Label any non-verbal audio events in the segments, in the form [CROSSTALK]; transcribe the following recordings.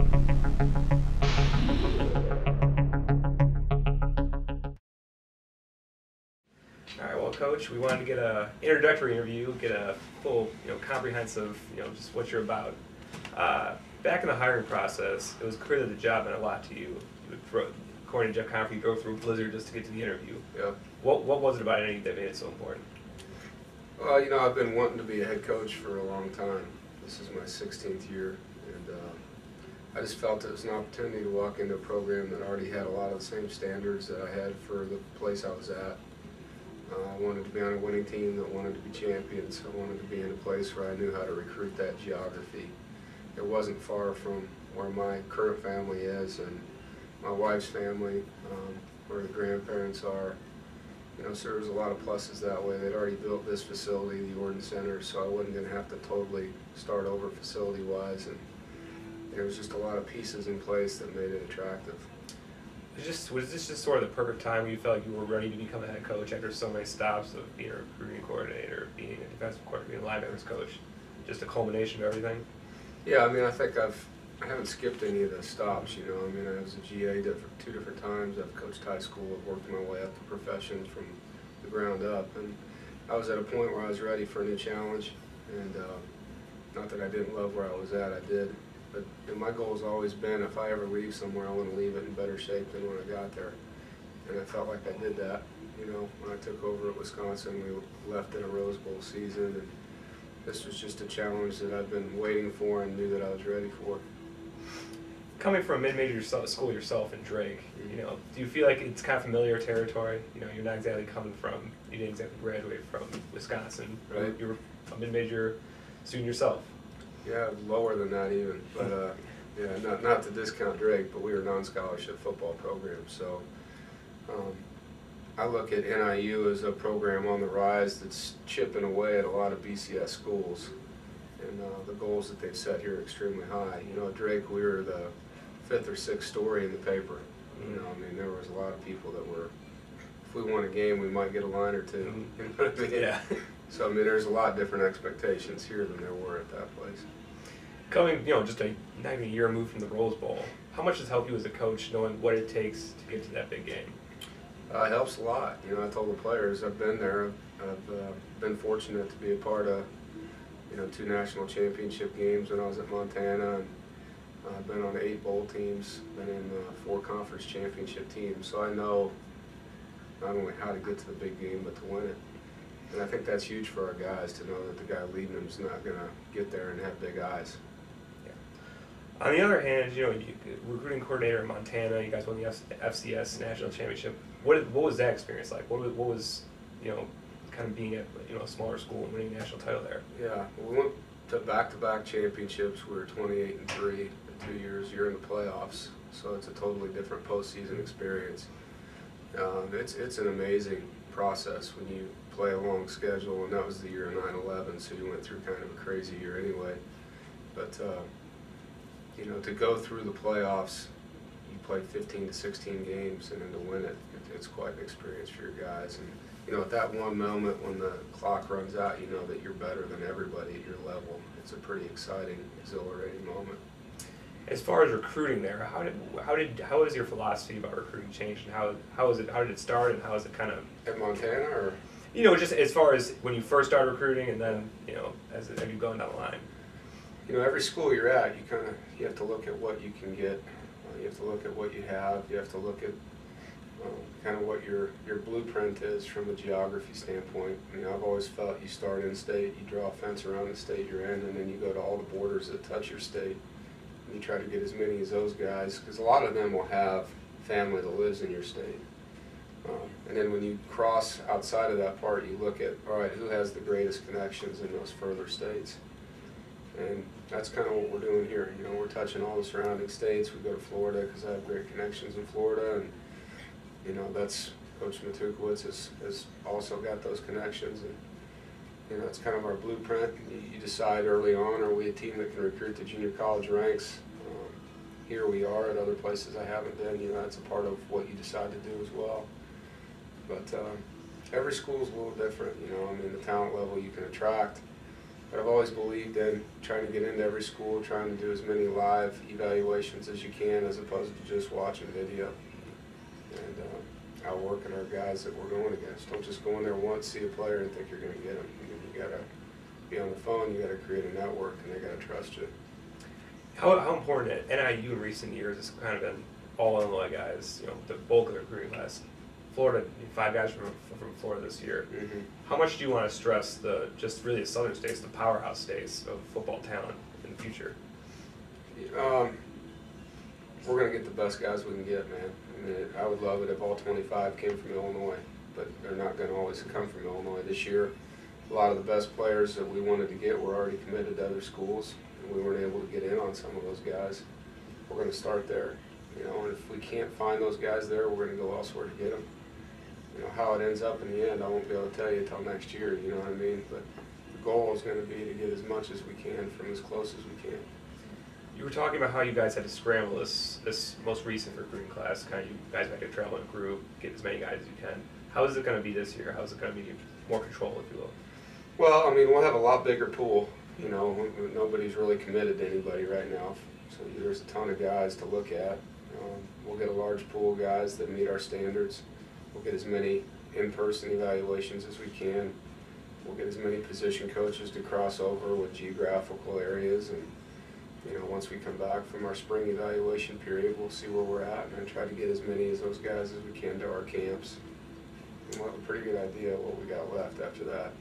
All right, well, Coach, we wanted to get a introductory interview, get a full, you know, comprehensive, you know, just what you're about. Uh, back in the hiring process, it was clear that the job meant a lot to you. You would throw, according to Jeff Compher, you go through a blizzard just to get to the interview. Yeah. What What was it about it that made it so important? Well, you know, I've been wanting to be a head coach for a long time. This is my 16th year, I just felt it was an opportunity to walk into a program that already had a lot of the same standards that I had for the place I was at. Uh, I wanted to be on a winning team that wanted to be champions. I wanted to be in a place where I knew how to recruit that geography. It wasn't far from where my current family is and my wife's family, um, where the grandparents are. You know, so there was a lot of pluses that way. They'd already built this facility, the Yordon Center, so I wasn't going to have to totally start over facility-wise. And there was just a lot of pieces in place that made it attractive. Was just was this just sort of the perfect time where you felt like you were ready to become a head coach after so many stops of being a recruiting coordinator, being a defensive coordinator, being a linebackers coach, just a culmination of everything? Yeah, I mean, I think I've I haven't skipped any of the stops. You know, I mean, I was a GA two different times. I've coached high school. I've worked my way up the profession from the ground up, and I was at a point where I was ready for a new challenge. And uh, not that I didn't love where I was at, I did. But and my goal has always been, if I ever leave somewhere, I want to leave it in better shape than when I got there. And I felt like I did that. You know, when I took over at Wisconsin, we left in a Rose Bowl season, and this was just a challenge that I've been waiting for and knew that I was ready for coming from a mid-major school yourself in Drake, you know, do you feel like it's kind of familiar territory? You know, you're not exactly coming from, you didn't exactly graduate from Wisconsin, right? You're a mid-major student yourself. Yeah, lower than that even, but uh, yeah, not not to discount Drake, but we were non-scholarship football program, so. Um, I look at NIU as a program on the rise that's chipping away at a lot of BCS schools, and uh, the goals that they've set here are extremely high. You know, Drake, we were the fifth or sixth story in the paper. You know, I mean, there was a lot of people that were, if we won a game, we might get a line or 2 mm-hmm. You know what I mean? Yeah. [LAUGHS] So, I mean, there's a lot different expectations here than there were at that place. Coming, you know, just a not even a year removed from the Rose Bowl, how much does it help you as a coach knowing what it takes to get to that big game? Uh, it helps a lot. You know, I told the players I've been there. I've uh, been fortunate to be a part of, you know, two national championship games when I was at Montana. And, I've been on eight bowl teams, been in uh, four conference championship teams, so I know not only how to get to the big game, but to win it. And I think that's huge for our guys to know that the guy leading them is not going to get there and have big eyes. Yeah. On the other hand, you know, you, recruiting coordinator in Montana, you guys won the FCS national championship. What what was that experience like? What was, what was you know, kind of being at you know a smaller school and winning a national title there? Yeah, we went to back-to-back championships. We were 28 and three in two years, you're in the playoffs, so it's a totally different postseason experience. Um, it's it's an amazing process when you play a long schedule, and that was the year of 9/11, so you went through kind of a crazy year anyway. But uh, you know, to go through the playoffs, you play 15 to 16 games, and then to win it, it it's quite an experience for your guys. And you know, at that one moment when the clock runs out, you know that you're better than everybody at your level. It's a pretty exciting, exhilarating moment as far as recruiting there, how did how did how has your philosophy about recruiting changed, and how how is it how did it start, and how is it kind of at Montana, or you know, just as far as when you first started recruiting, and then you know, as have you gone down the line. You know, every school you're at, you kind of you have to look at what you can get. Uh, you have to look at what you have. You have to look at um, kind of what your your blueprint is from a geography standpoint. You know, I've always felt you start in state, you draw a fence around the state you're in, and then you go to all the borders that touch your state And you try to get as many as those guys because a lot of them will have family that lives in your state. And then when you cross outside of that part, you look at, all right, who has the greatest connections in those further states? And that's kind of what we're doing here. You know, we're touching all the surrounding states. We go to Florida because I have great connections in Florida. And, you know, that's Coach Matukewicz has, has also got those connections. And, you know, it's kind of our blueprint. You, you, decide early on, are we a team that can recruit the junior college ranks? Um, here we are. At other places I haven't been, you know, that's a part of what you decide to do as well. But um, every school is a little different. You know, I mean, the talent level you can attract But I've always believed in trying to get into every school, trying to do as many live evaluations as you can as opposed to just watching video. And uh, outworking our guys that we're going against. Don't just go in there once, see a player, and think you're going to get them. I mean, you got to be on the phone, you got to create a network, and they got to trust you. How, how important at NIU in recent years has kind of been all Illinois guys, you know, the bulk of the recruiting class. Florida, five guys from, from Florida this year. Mm-hmm. How much do you want to stress the just really the southern states, the powerhouse states of football talent in the future? Um, we're gonna get the best guys we can get, man. I mean, I would love it if all 25 came from Illinois, but they're not gonna always come from Illinois. This year, a lot of the best players that we wanted to get were already committed to other schools, and we weren't able to get in on some of those guys. We're gonna start there, you know, and if we can't find those guys there, we're gonna go elsewhere to get them. You know, how it ends up in the end, I won't be able to tell you until next year, you know what I mean? But the goal is gonna be to get as much as we can from as close as we can. You were talking about how you guys had to scramble this this most recent recruiting class. Kind of you guys had to travel in a group, get as many guys as you can. How is it going to be this year? How is it going to be more control, if you will? Well, I mean, we'll have a lot bigger pool. You know, nobody's really committed to anybody right now, so there's a ton of guys to look at. Um, we'll get a large pool of guys that meet our standards. We'll get as many in-person evaluations as we can. We'll get as many position coaches to cross over with geographical areas and you know, once we come back from our spring evaluation period, we'll see where we're at and try to get as many of those guys as we can to our camps. And we'll have a pretty good idea of what we got left after that.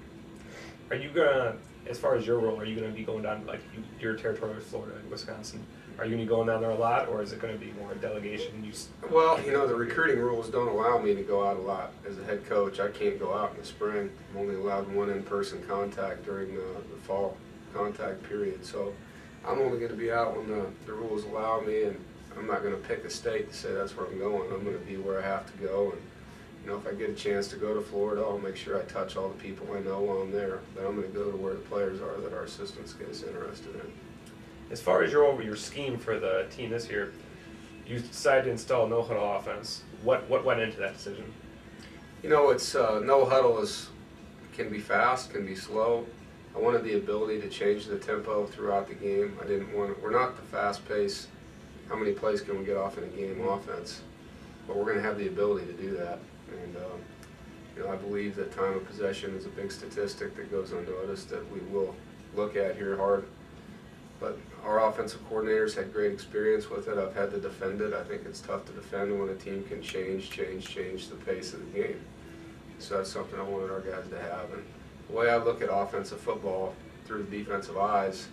Are you gonna, as far as your role, are you gonna be going down like your territory of Florida and Wisconsin? Are you gonna be going down there a lot, or is it gonna be more delegation? You, Well, you know, the recruiting rules don't allow me to go out a lot. As a head coach, I can't go out in the spring. I'm only allowed one in-person contact during the, the fall contact period. So I'm only gonna be out when the, the rules allow me and I'm not gonna pick a state to say that's where I'm going. I'm gonna be where I have to go and, you know, if I get a chance to go to Florida, I'll make sure I touch all the people I know while I'm there. But I'm gonna go to where the players are that our assistants get us interested in. As far as your your scheme for the team this year, you decided to install no huddle offense. What what went into that decision? You know, it's uh, no huddle is can be fast, can be slow. I wanted the ability to change the tempo throughout the game. I didn't want. We're not the fast pace. How many plays can we get off in a game offense? But we're going to have the ability to do that. And um, you know, I believe that time of possession is a big statistic that goes unnoticed that we will look at here hard. But our offensive coordinators had great experience with it. I've had to defend it. I think it's tough to defend when a team can change, change, change the pace of the game. So that's something I wanted our guys to have. And the way I look at offensive football through the defensive eyes,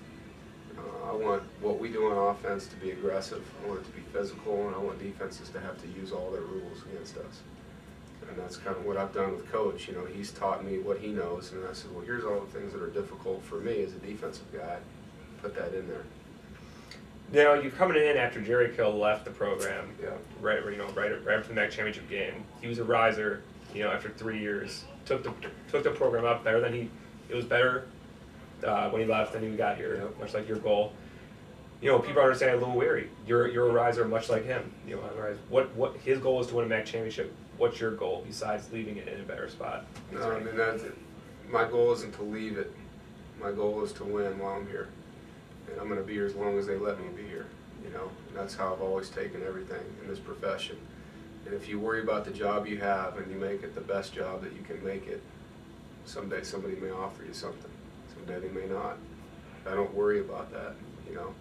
uh, I want what we do on offense to be aggressive. I want it to be physical, and I want defenses to have to use all their rules against us. And that's kind of what I've done with Coach. You know, he's taught me what he knows, and I said, well, here's all the things that are difficult for me as a defensive guy. Put that in there. Now you're coming in after Jerry Kill left the program. Yeah. Right, you know, right, right after the MAC championship game. He was a riser. You know, after three years, took the took the program up better than he. It was better uh, when he left than he got here. Much like your goal. You know, people are understanding a little weary. You're you're a riser, much like him. You know. What what his goal is to win a MAC championship. What's your goal besides leaving it in a better spot? Is No, I mean, that's, my goal isn't to leave it. My goal is to win while I'm here. And I'm gonna be here as long as they let me be here, you know? And that's how I've always taken everything in this profession. And if you worry about the job you have and you make it the best job that you can make it, someday somebody may offer you something. Someday they may not. I don't worry about that, you know?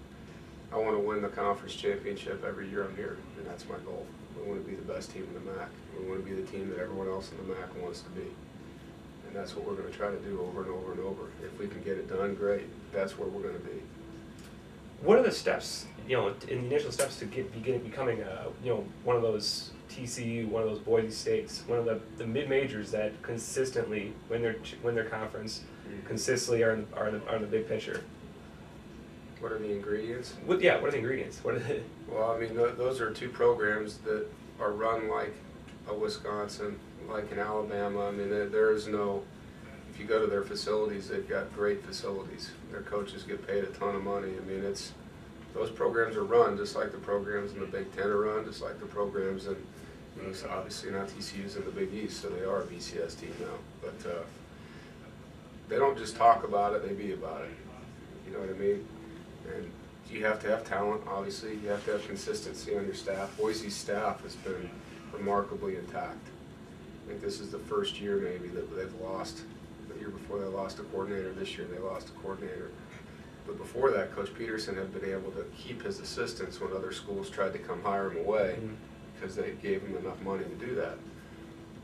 I wanna win the conference championship every year I'm here, and that's my goal. We wanna be the best team in the MAC. We wanna be the team that everyone else in the MAC wants to be. And that's what we're gonna try to do over and over and over. If we can get it done, great. That's where we're gonna be. What are the steps, you know, in the initial steps to get begin becoming a, you know, one of those TCU, one of those Boise States, one of the, the mid majors that consistently win their win their conference, mm-hmm. consistently are in, are in the, are in the big picture. What are the ingredients? What yeah, what are the ingredients? What are the, [LAUGHS] Well, I mean, tho- those are two programs that are run like a Wisconsin, like an Alabama. I mean, there, there is no, if you go to their facilities, they've got great facilities. Their coaches get paid a ton of money. I mean, it's, those programs are run just like the programs in the Big Ten are run, just like the programs in, you know, obviously not TCU's in the Big East, so they are a BCS team now. But, uh, they don't just talk about it; they be about it. You know what I mean? And you have to have talent, obviously. You have to have consistency on your staff. Boise's staff has been remarkably intact. I think this is the first year maybe that they've lost. The year before they lost a coordinator. This year they lost a coordinator. But before that, Coach Petersen had been able to keep his assistants when other schools tried to come hire him away Mhm. because they gave him enough money to do that.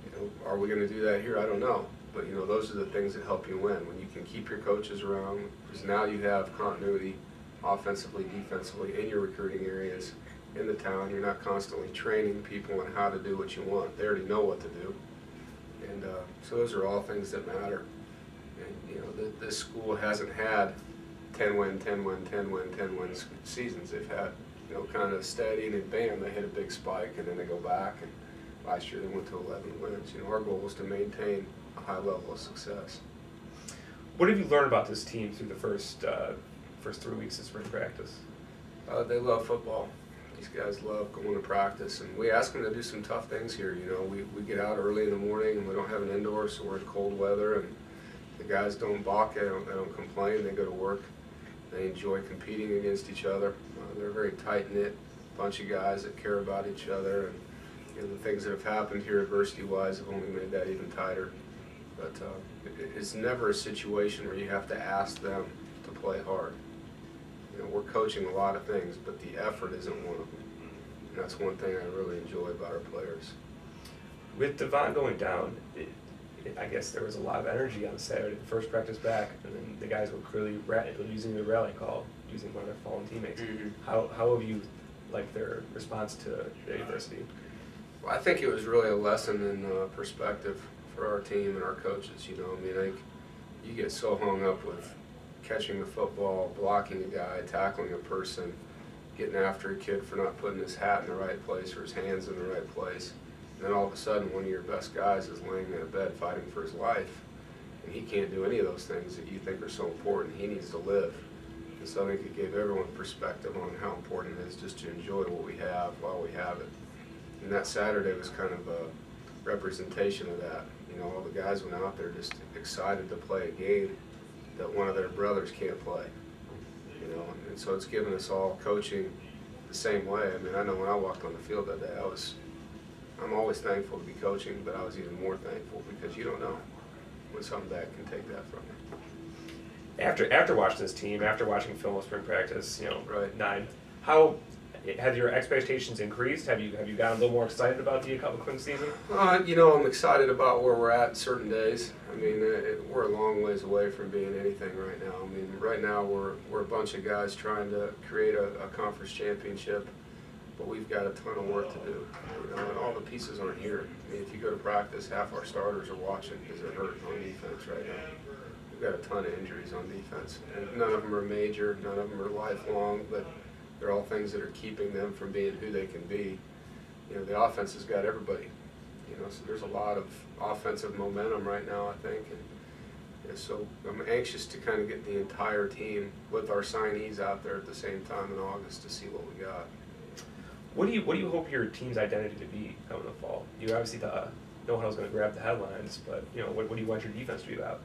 You know, are we going to do that here? I don't know. But you know, those are the things that help you win when you can keep your coaches around. Because now you have continuity, offensively, defensively, in your recruiting areas in the town. You're not constantly training people on how to do what you want. They already know what to do. And uh, so those are all things that matter. And you know, th- this school hasn't had 10 win, 10 win, 10 win, 10 win seasons. They've had, you know, kind of steady and then bam, they hit a big spike and then they go back. And last year they went to 11 wins. You know, our goal is to maintain a high level of success. What have you learned about this team through the first uh, first three weeks of spring practice? Uh, they love football. These guys love going to practice, and we ask them to do some tough things here. You know, we, we get out early in the morning, and we don't have an indoor, so we're in cold weather, and the guys don't balk. They don't, they don't complain. They go to work. They enjoy competing against each other. Uh, they're a very tight knit bunch of guys that care about each other, and you know, the things that have happened here adversity-wise have only made that even tighter. But uh, it's never a situation where you have to ask them to play hard. You know, we're coaching a lot of things, but the effort isn't one of them. And that's one thing I really enjoy about our players. With Devon going down, it, it, I guess there was a lot of energy on Saturday, the first practice back, and then the guys were clearly using the rally call, using one of their fallen teammates. Mhm. How, how have you liked their response to the adversity? Well, I think it was really a lesson in uh, perspective for our team and our coaches. You know, I mean, I think you get so hung up with catching the football, blocking a guy, tackling a person, getting after a kid for not putting his hat in the right place or his hands in the right place. And then all of a sudden, one of your best guys is laying in a bed fighting for his life, and he can't do any of those things that you think are so important. He needs to live. And so I think it gave everyone perspective on how important it is just to enjoy what we have while we have it. And that Saturday was kind of a representation of that. You know, all the guys went out there just excited to play a game that one of their brothers can't play. You know, and so it's given us all coaching the same way. I mean, I know when I walked on the field that day, I was, I'm always thankful to be coaching, but I was even more thankful because you don't know when something bad can take that from you. After after watching this team, after watching film of spring practice, you know, Right. nine, how have your expectations increased? Have you have you gotten a little more excited about the Cutler season? Uh, you know, I'm excited about where we're at certain days. I mean, uh, it, we're a long ways away from being anything right now. I mean, right now we're we're a bunch of guys trying to create a, a conference championship, but we've got a ton of work to do. You know, and all the pieces aren't here. I mean, if you go to practice, half our starters are watching because they're hurt on defense right now. We've got a ton of injuries on defense, and none of them are major, none of them are lifelong, but they're all things that are keeping them from being who they can be. You know, the offense has got everybody. You know, so there's a lot of offensive momentum right now, I think, and know, so I'm anxious to kind of get the entire team with our signees out there at the same time in August to see what we got. What do you what do you hope your team's identity to be coming the fall? You obviously thought no one was going to grab the headlines, but you know what, what do you want your defense to be about?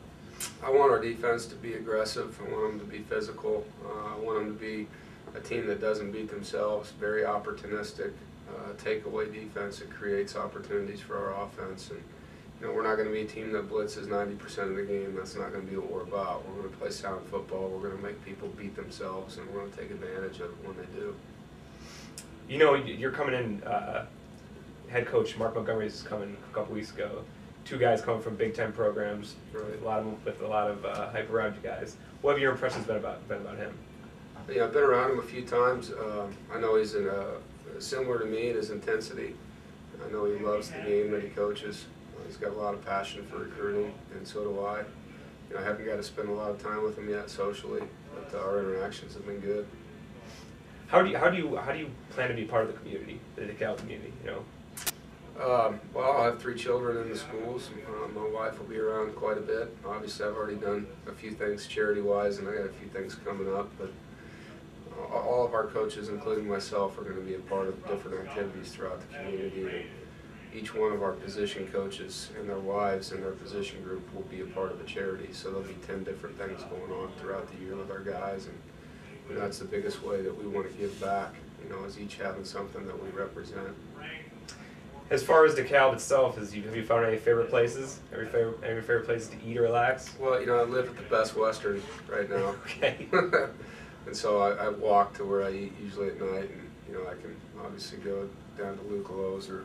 I want our defense to be aggressive. I want them to be physical. Uh, I want them to be a team that doesn't beat themselves, very opportunistic, uh, takeaway defense that creates opportunities for our offense. And you know, we're not going to be a team that blitzes 90% of the game. That's not going to be what we're about. We're going to play sound football. We're going to make people beat themselves, and we're going to take advantage of it when they do. You know, you're coming in. Uh, head coach Mark Montgomery is coming a couple weeks ago. Two guys coming from Big Ten programs, Right. a lot of with a lot of uh, hype around you guys. What have your impressions been about been about him? Yeah, I've been around him a few times. Um, I know he's in a, similar to me in his intensity. I know he loves the game that he coaches. Uh, he's got a lot of passion for recruiting, and so do I. You know, I haven't got to spend a lot of time with him yet socially, but uh, our interactions have been good. How do you how do you how do you plan to be part of the community, the DeKalb community? You know, Um, well, I have three children in the schools. Uh, my wife will be around quite a bit. Obviously, I've already done a few things charity-wise, and I got a few things coming up. But uh, all of our coaches, including myself, are going to be a part of different activities throughout the community. And each one of our position coaches and their wives and their position group will be a part of a charity. So there'll be ten different things going on throughout the year with our guys, and you know, that's the biggest way that we want to give back. You know, is each having something that we represent. As far as DeKalb itself, is you, have you found any favorite places? Any favorite, any favorite places to eat or relax? Well, you know, I live at the Best Western right now. [LAUGHS] Okay. [LAUGHS] and so I, I walk to where I eat usually at night, and you know I can obviously go down to Lucalo's or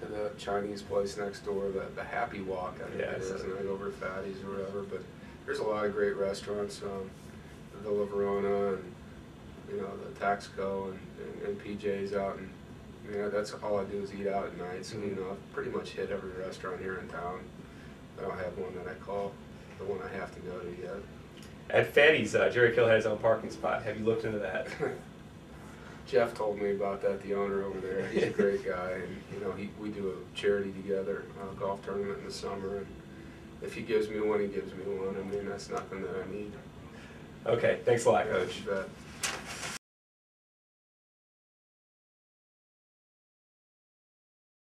to the Chinese place next door, the, the Happy Wok, I think Yeah, it is, and I go over to Fatty's or whatever. But there's a lot of great restaurants, um, the Villa Verona and you know the Taxco and, and, and PJ's out, and you know that's all I do is eat out at night. So you Mhm. know I've pretty much hit every restaurant here in town. I don't have one that I call the one I have to go to yet. At Fatty's, uh, Jerry Kill had his own parking spot. Have you looked into that? [LAUGHS] Jeff told me about that. The owner over there, he's a great [LAUGHS] guy, and you know, he we do a charity together, a golf tournament in the summer, and if he gives me one, he gives me one. I mean, that's nothing that I need. Okay, thanks a lot, Coach.